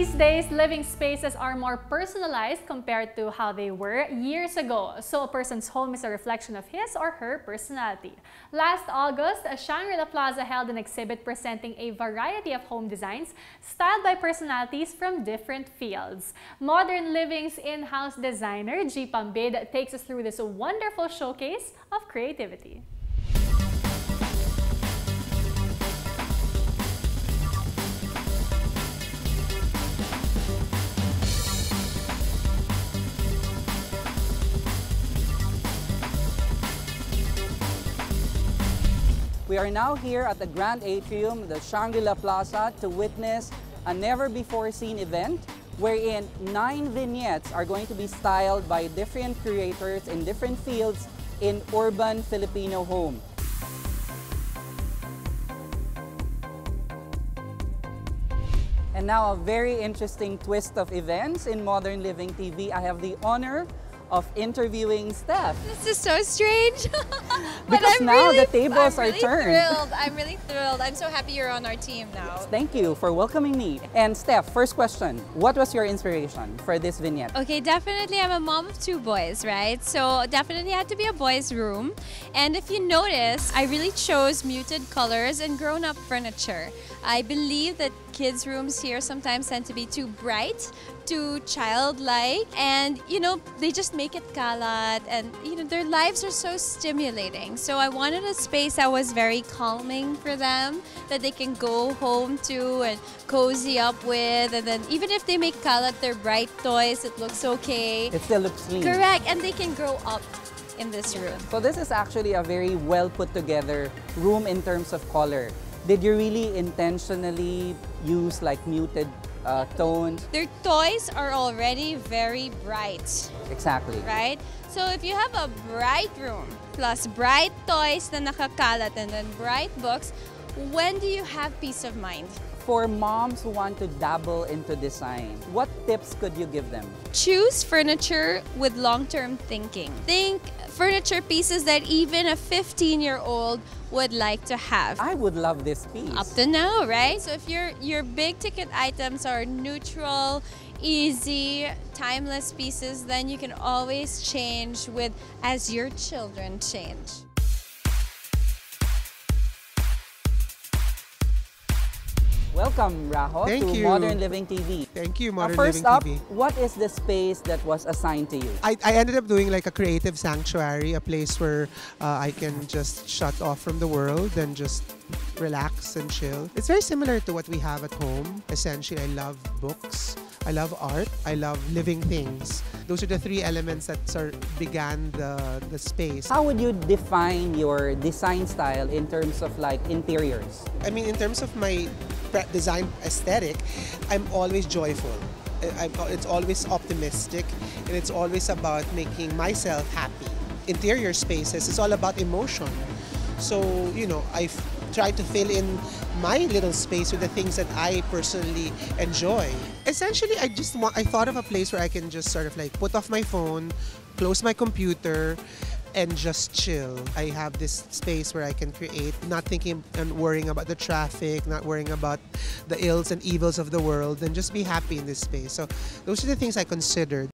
These days, living spaces are more personalized compared to how they were years ago. So a person's home is a reflection of his or her personality. Last August, Shangri-La Plaza held an exhibit presenting a variety of home designs styled by personalities from different fields. Modern Living's in-house designer, Jie Pambid, takes us through this wonderful showcase of creativity. We are now here at the Grand Atrium, the Shangri-La Plaza, to witness a never-before-seen event wherein nine vignettes are going to be styled by different creators in different fields in urban Filipino home. And now a very interesting twist of events in Modern Living TV. I have the honor of interviewing Steph. This is so strange. because I'm now really, the tables I'm are really turned. Thrilled. I'm really thrilled. I'm so happy you're on our team now. Thank you for welcoming me. And Steph, first question. What was your inspiration for this vignette? Okay, definitely I'm a mom of two boys, right? So definitely had to be a boys' room. And if you notice, I really chose muted colors and grown-up furniture. I believe that kids' rooms here sometimes tend to be too bright, too childlike, and you know, they just make it kalat and you know, their lives are so stimulating. So I wanted a space that was very calming for them, that they can go home to and cozy up with, and then even if they make kalat, they're bright toys, it looks okay. It still looks clean. Correct, and they can grow up in this room. So this is actually a very well put together room in terms of color. Did you really intentionally use like muted uh, tones? Their toys are already very bright, Exactly. right? So if you have a bright room plus bright toys na nakakalat and then bright books, when do you have peace of mind? For moms who want to dabble into design, what tips could you give them? Choose furniture with long-term thinking. Think furniture pieces that even a 15-year-old would like to have. I would love this piece. Up to now, right? So if your your big ticket items are neutral, easy, timeless pieces, then you can always change with as your children change. Welcome, Rajo, Thank to you. Modern Living TV. Thank you, Uh, Modern first Living up, TV. what is the space that was assigned to you? I, I ended up doing like a creative sanctuary, a place where uh, I can just shut off from the world and just relax and chill. It's very similar to what we have at home. Essentially, I love books, I love art, I love living things. Those are the three elements that sort of began the, the space. How would you define your design style in terms of like interiors? I mean, in terms of my design aesthetic, I'm always joyful. I'm, it's always optimistic, and it's always about making myself happy. Interior spaces is all about emotion. So, you know, I try to fill in my little space with the things that I personally enjoy. Essentially, I just want, I thought of a place where I can just sort of like put off my phone, close my computer, and just chill. I have this space where I can create, not thinking and worrying about the traffic, not worrying about the ills and evils of the world, and just be happy in this space. So those are the things I considered.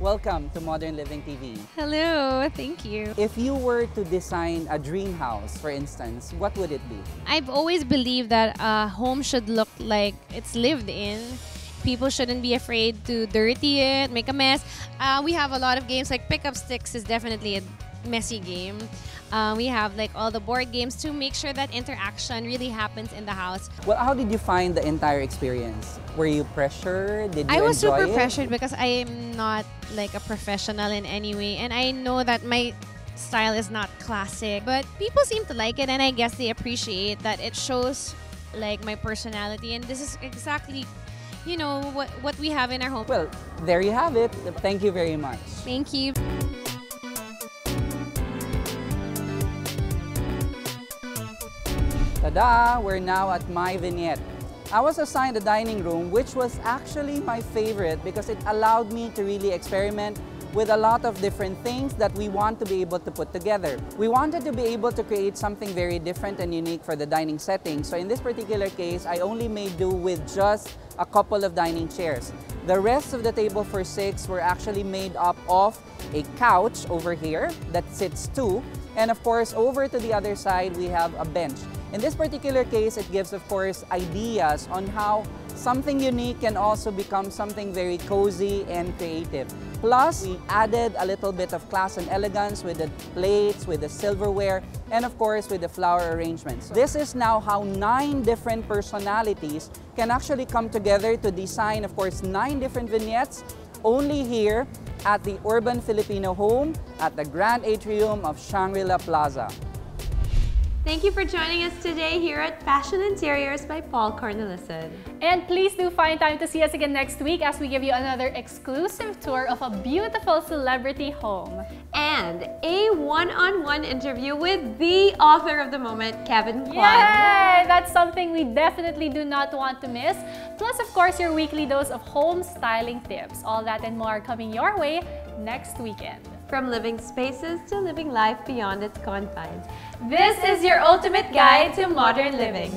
Welcome to Modern Living TV. Hello, thank you. If you were to design a dream house, for instance, what would it be? I've always believed that a home should look like it's lived in. People shouldn't be afraid to dirty it, make a mess. Uh, we have a lot of games like Pickup Sticks is definitely a messy game. Uh, we have like all the board games to make sure that interaction really happens in the house. Well, how did you find the entire experience? Were you pressured? Did you I was super it? pressured because I am not like a professional in any way, and I know that my style is not classic, but people seem to like it, and I guess they appreciate that it shows like my personality, and this is exactly, you know, what what we have in our home. Well, there you have it. Thank you very much. Thank you. Tada! We're now at my vignette. I was assigned a dining room, which was actually my favorite because it allowed me to really experiment with a lot of different things that we want to be able to put together. We wanted to be able to create something very different and unique for the dining setting. So in this particular case, I only made do with just a couple of dining chairs. The rest of the table for six were actually made up of a couch over here that sits two. And of course, over to the other side, we have a bench. In this particular case, it gives, of course, ideas on how something unique can also become something very cozy and creative. Plus, we added a little bit of class and elegance with the plates, with the silverware, and of course with the flower arrangements. This is now how nine different personalities can actually come together to design, of course, nine different vignettes only here at the Urban Filipino Home at the Grand Atrium of Shangri-La Plaza. Thank you for joining us today here at Fashion Interiors by Paul Cornelissen. And please do find time to see us again next week as we give you another exclusive tour of a beautiful celebrity home. And a one-on-one -on -one interview with the author of the moment, Kevin Kwan. Yay! That's something we definitely do not want to miss. Plus, of course, your weekly dose of home styling tips. All that and more coming your way next weekend. From living spaces to living life beyond its confines. This is your ultimate guide to modern living.